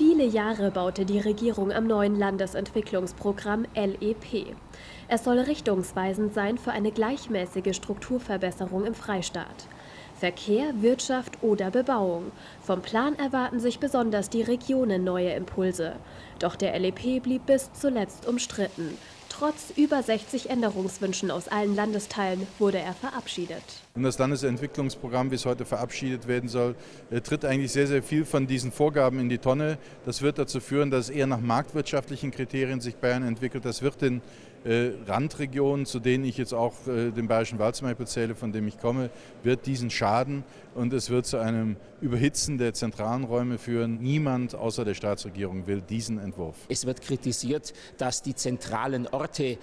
Viele Jahre baute die Regierung am neuen Landesentwicklungsprogramm LEP. Es soll richtungsweisend sein für eine gleichmäßige Strukturverbesserung im Freistaat. Verkehr, Wirtschaft oder Bebauung. Vom Plan erwarten sich besonders die Regionen neue Impulse. Doch der LEP blieb bis zuletzt umstritten. Trotz über 60 Änderungswünschen aus allen Landesteilen wurde er verabschiedet. Und das Landesentwicklungsprogramm, wie es heute verabschiedet werden soll, äh, tritt eigentlich sehr, sehr viel von diesen Vorgaben in die Tonne. Das wird dazu führen, dass eher nach marktwirtschaftlichen Kriterien sich Bayern entwickelt. Das wird den äh, Randregionen, zu denen ich jetzt auch äh, den Bayerischen Wald zum Beispiel zähle, von dem ich komme, wird diesen schaden und es wird zu einem Überhitzen der zentralen Räume führen. Niemand außer der Staatsregierung will diesen Entwurf. Es wird kritisiert, dass die zentralen Orte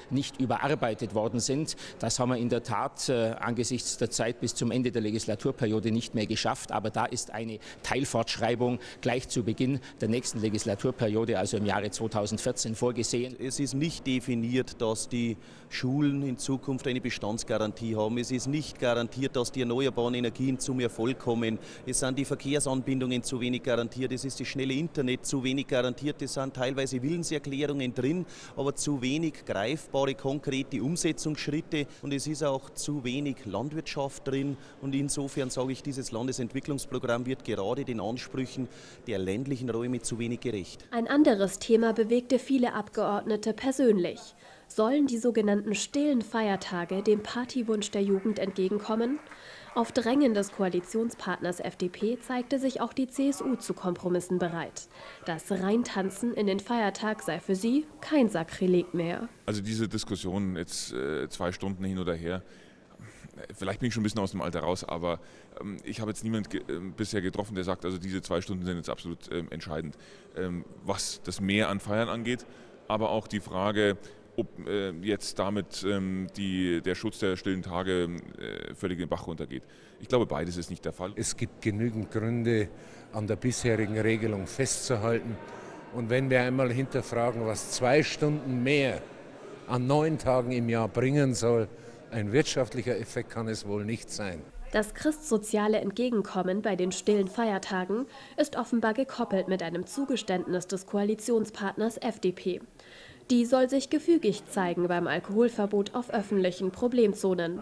nicht überarbeitet worden sind. Das haben wir in der Tat äh, angesichts der Zeit bis zum Ende der Legislaturperiode nicht mehr geschafft. Aber da ist eine Teilfortschreibung gleich zu Beginn der nächsten Legislaturperiode, also im Jahre 2014, vorgesehen. Es ist nicht definiert, dass die Schulen in Zukunft eine Bestandsgarantie haben. Es ist nicht garantiert, dass die erneuerbaren Energien zum Erfolg kommen. Es sind die Verkehrsanbindungen zu wenig garantiert. Es ist das schnelle Internet zu wenig garantiert. Es sind teilweise Willenserklärungen drin, aber zu wenig greifbare, konkrete Umsetzungsschritte. Und es ist auch zu wenig Landwirtschaft drin. Und insofern sage ich, dieses Landesentwicklungsprogramm wird gerade den Ansprüchen der ländlichen Räume zu wenig gerecht. Ein anderes Thema bewegte viele Abgeordnete persönlich. Sollen die sogenannten stillen Feiertage dem Partywunsch der Jugend entgegenkommen? Auf Drängen des Koalitionspartners FDP zeigte sich auch die CSU zu Kompromissen bereit. Das Reintanzen in den Feiertag sei für sie kein Sakrileg mehr. Also diese Diskussion jetzt äh, zwei Stunden hin oder her, vielleicht bin ich schon ein bisschen aus dem Alter raus, aber ähm, ich habe jetzt niemanden ge äh, bisher getroffen, der sagt, also diese zwei Stunden sind jetzt absolut äh, entscheidend, ähm, was das Mehr an Feiern angeht, aber auch die Frage, ob äh, jetzt damit ähm, die, der Schutz der stillen Tage äh, völlig den Bach runtergeht. Ich glaube, beides ist nicht der Fall. Es gibt genügend Gründe, an der bisherigen Regelung festzuhalten. Und wenn wir einmal hinterfragen, was zwei Stunden mehr an neun Tagen im Jahr bringen soll, ein wirtschaftlicher Effekt kann es wohl nicht sein. Das christsoziale Entgegenkommen bei den stillen Feiertagen ist offenbar gekoppelt mit einem Zugeständnis des Koalitionspartners FDP. Die soll sich gefügig zeigen beim Alkoholverbot auf öffentlichen Problemzonen.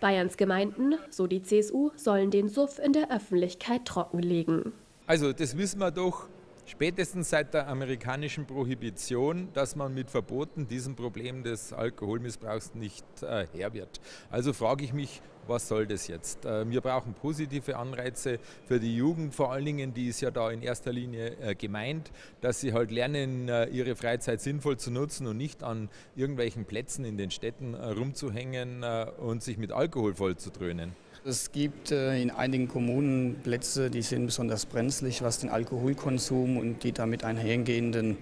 Bayerns Gemeinden, so die CSU, sollen den Suff in der Öffentlichkeit trockenlegen. Also das wissen wir doch spätestens seit der amerikanischen Prohibition, dass man mit Verboten diesem Problem des Alkoholmissbrauchs nicht äh, Herr wird. Also frage ich mich, was soll das jetzt? Äh, wir brauchen positive Anreize für die Jugend, vor allen Dingen, die ist ja da in erster Linie äh, gemeint, dass sie halt lernen, äh, ihre Freizeit sinnvoll zu nutzen und nicht an irgendwelchen Plätzen in den Städten rumzuhängen und sich mit Alkohol voll zu dröhnen. Es gibt in einigen Kommunen Plätze, die sind besonders brenzlig, was den Alkoholkonsum und die damit einhergehenden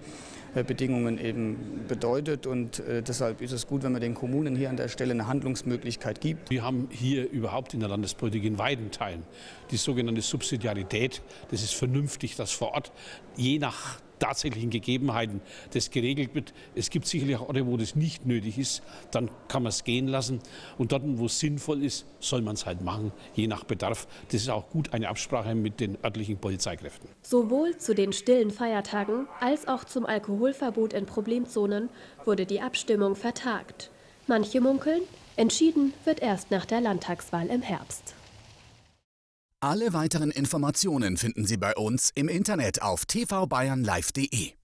äh, Bedingungen eben bedeutet. Und äh, deshalb ist es gut, wenn man den Kommunen hier an der Stelle eine Handlungsmöglichkeit gibt. Wir haben hier überhaupt in der Landespolitik in weiten Teilen die sogenannte Subsidiarität. Das ist vernünftig, dass vor Ort je nach tatsächlichen Gegebenheiten das geregelt wird. Es gibt sicherlich auch Orte, wo das nicht nötig ist, dann kann man es gehen lassen. Und dort, wo es sinnvoll ist, soll man es halt machen, je nach Bedarf. Das ist auch gut eine Absprache mit den örtlichen Polizeikräften. Sowohl zu den stillen Feiertagen als auch zum Alkoholverbot in Problemzonen wurde die Abstimmung vertagt. Manche munkeln, entschieden wird erst nach der Landtagswahl im Herbst. Alle weiteren Informationen finden Sie bei uns im Internet auf tvbayernlive.de.